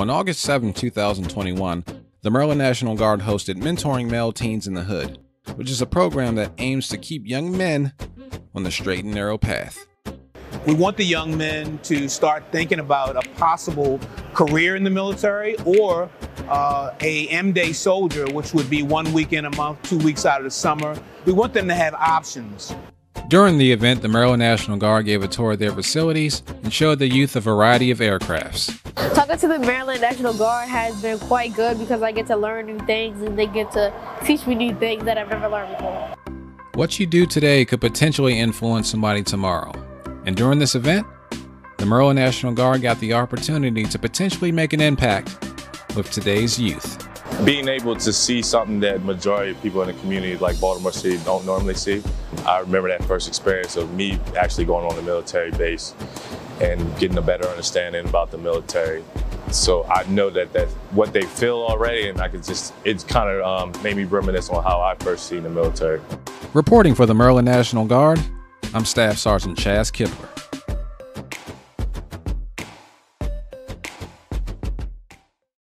On August 7, 2021, the Maryland National Guard hosted Mentoring Male Teens in the Hood, which is a program that aims to keep young men on the straight and narrow path. We want the young men to start thinking about a possible career in the military or uh, a M-Day soldier, which would be one weekend a month, two weeks out of the summer. We want them to have options. During the event, the Maryland National Guard gave a tour of their facilities and showed the youth a variety of aircrafts. Talking to the Maryland National Guard has been quite good because I get to learn new things and they get to teach me new things that I've never learned before. What you do today could potentially influence somebody tomorrow. And during this event, the Maryland National Guard got the opportunity to potentially make an impact with today's youth being able to see something that majority of people in the community like Baltimore City don't normally see. I remember that first experience of me actually going on the military base and getting a better understanding about the military. So I know that that's what they feel already, and I could just, it's kind of um, made me reminisce on how I first seen the military. Reporting for the Maryland National Guard, I'm Staff Sergeant Chazz Kibler.